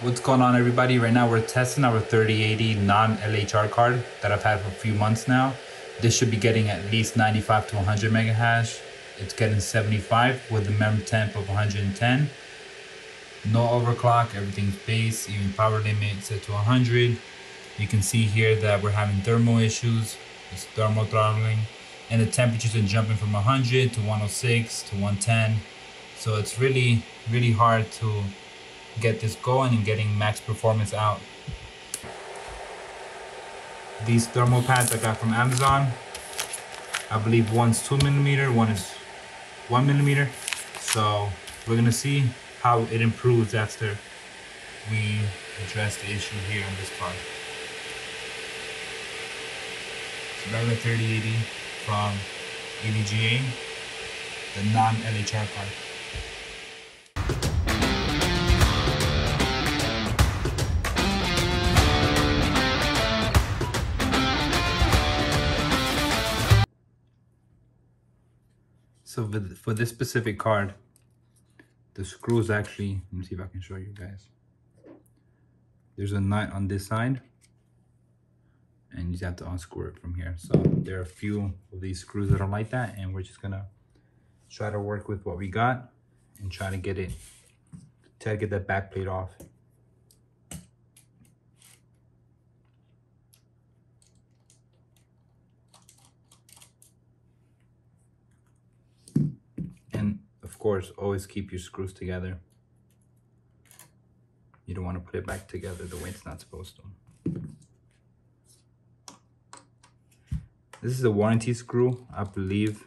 What's going on everybody? Right now we're testing our 3080 non-LHR card that I've had for a few months now. This should be getting at least 95 to 100 mega hash. It's getting 75 with a mem temp of 110. No overclock, everything's base, even power limit set to 100. You can see here that we're having thermal issues. It's thermal throttling. And the temperatures are jumping from 100 to 106 to 110. So it's really, really hard to get this going and getting max performance out. These thermal pads I got from Amazon. I believe one's two millimeter, one is one millimeter. So we're gonna see how it improves after we address the issue here on this card. So regular 3080 from EVGA, the non-LHR card. So for, this specific card, the screws actually, let me see if I can show you guys. There's a nut on this side and you just have to unscrew it from here. So there are a few of these screws that are like that and we're just gonna try to work with what we got and try to get it, try to get that back plate off. Of course, always keep your screws together. You don't want to put it back together the way it's not supposed to. This is a warranty screw, I believe.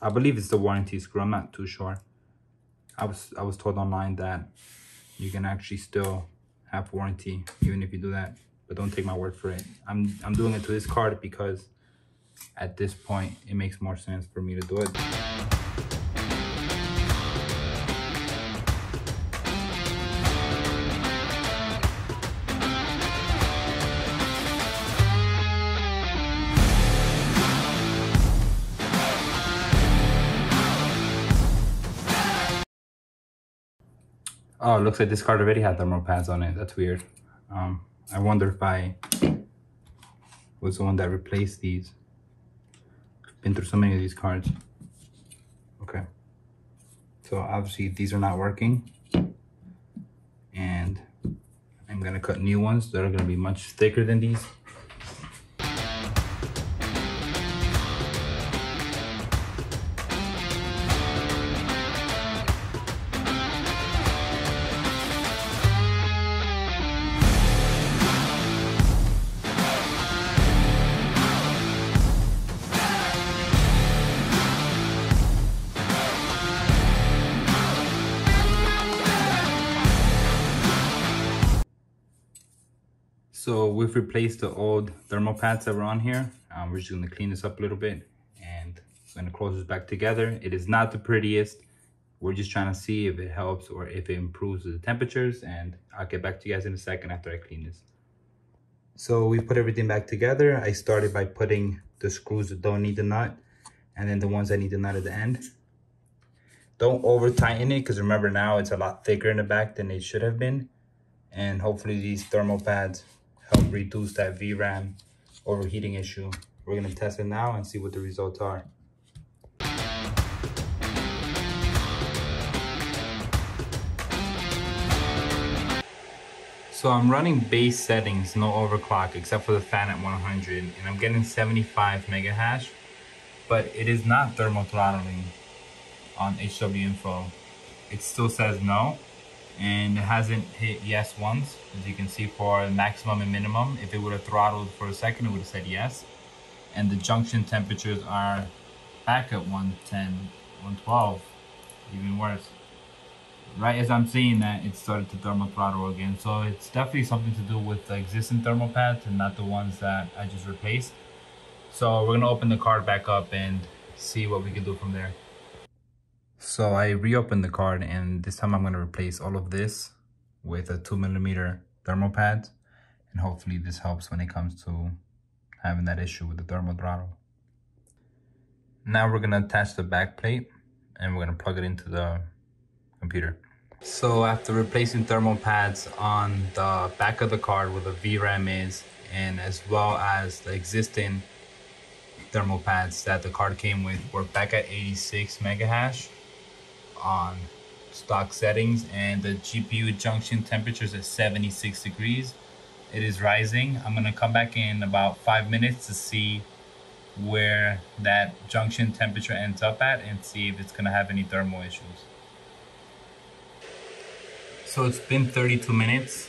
I believe it's the warranty screw, I'm not too sure. I was I was told online that you can actually still have warranty even if you do that. But don't take my word for it. I'm I'm doing it to this card because at this point it makes more sense for me to do it. Oh, it looks like this card already had thermal pads on it. That's weird. Um, I wonder if I was the one that replaced these. Been through so many of these cards. Okay. So obviously these are not working. And I'm gonna cut new ones that are gonna be much thicker than these. So we've replaced the old thermal pads that were on here. Um, we're just gonna clean this up a little bit and I'm gonna close this back together. It is not the prettiest. We're just trying to see if it helps or if it improves the temperatures and I'll get back to you guys in a second after I clean this. So we put everything back together. I started by putting the screws that don't need the nut and then the ones that need the nut at the end. Don't over tighten it because remember now it's a lot thicker in the back than it should have been. And hopefully these thermal pads help reduce that VRAM overheating issue. We're gonna test it now and see what the results are. So I'm running base settings, no overclock, except for the fan at 100, and I'm getting 75 mega hash, but it is not thermal throttling on HWiNFO. It still says no, and it hasn't hit yes once. As you can see for maximum and minimum if it would have throttled for a second it would have said yes. And the junction temperatures are back at 110 112 even worse. Right as i'm seeing that it started to thermal throttle again. So it's definitely something to do with the existing thermal pads and not the ones that i just replaced. So we're gonna open the card back up and see what we can do from there so I reopened the card and this time I'm going to replace all of this with a 2 millimeter thermal pad. And hopefully this helps when it comes to having that issue with the thermal throttle. Now we're going to attach the back plate and we're going to plug it into the computer. So after replacing thermal pads on the back of the card where the VRAM is, and as well as the existing thermal pads that the card came with, we're back at 86 megahash on stock settings and the GPU junction temperature is at 76 degrees. It is rising. I'm gonna come back in about five minutes to see where that junction temperature ends up at and see if it's gonna have any thermal issues. So it's been 32 minutes.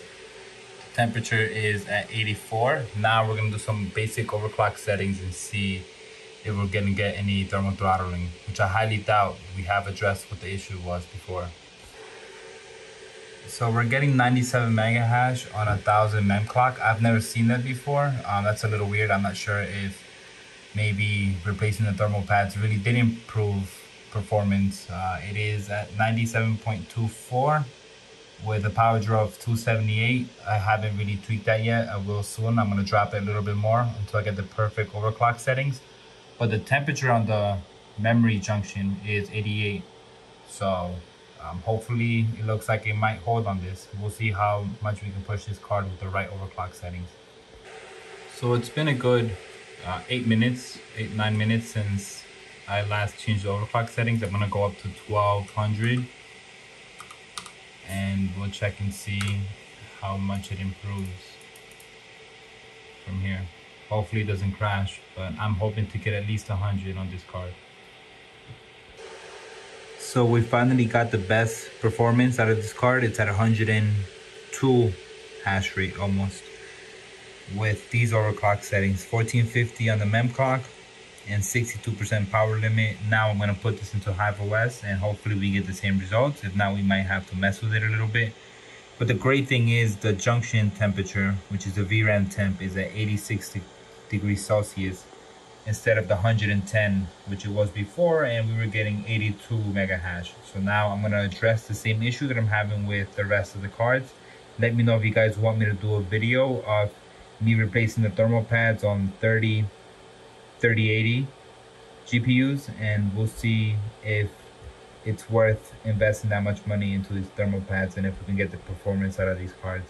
Temperature is at 84. Now we're gonna do some basic overclock settings and see if we're gonna get any thermal throttling, which I highly doubt we have addressed what the issue was before. So we're getting 97 mega hash on a thousand mem clock. I've never seen that before. Um, that's a little weird. I'm not sure if maybe replacing the thermal pads really did improve performance. Uh, it is at 97.24 with a power draw of 278. I haven't really tweaked that yet. I will soon. I'm going to drop it a little bit more until I get the perfect overclock settings. But the temperature on the memory junction is 88. So um, hopefully it looks like it might hold on this. We'll see how much we can push this card with the right overclock settings. So it's been a good uh, eight minutes, eight, nine minutes since I last changed the overclock settings. I'm gonna go up to 1200 and we'll check and see how much it improves from here. Hopefully it doesn't crash, but I'm hoping to get at least 100 on this card. So we finally got the best performance out of this card. It's at 102 hash rate almost with these overclock settings 1450 on the mem clock and 62% power limit. Now I'm going to put this into HiveOS and hopefully we get the same results. If not, we might have to mess with it a little bit. But the great thing is the junction temperature, which is the VRAM temp, is at 86 degrees Celsius instead of the 110, which it was before, and we were getting 82 mega hash. So now I'm going to address the same issue that I'm having with the rest of the cards. Let me know if you guys want me to do a video of me replacing the thermal pads on 30 3080 GPUs and we'll see if it's worth investing that much money into these thermal pads and if we can get the performance out of these cards.